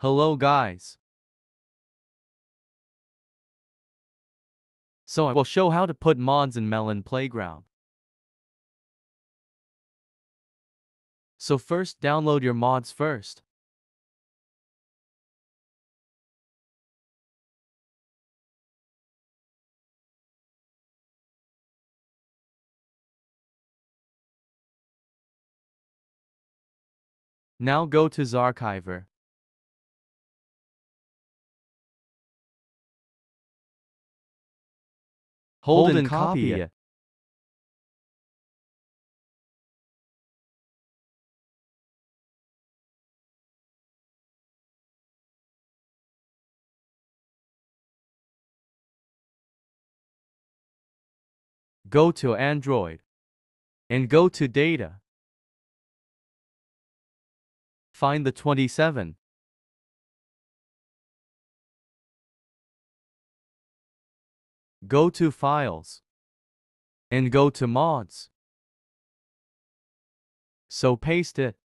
Hello guys. So I will show how to put mods in Melon Playground. So first download your mods first. Now go to Zarchiver. Hold and copy it. Go to Android and go to Data. Find the 27. Go to Files and go to Mods. So paste it.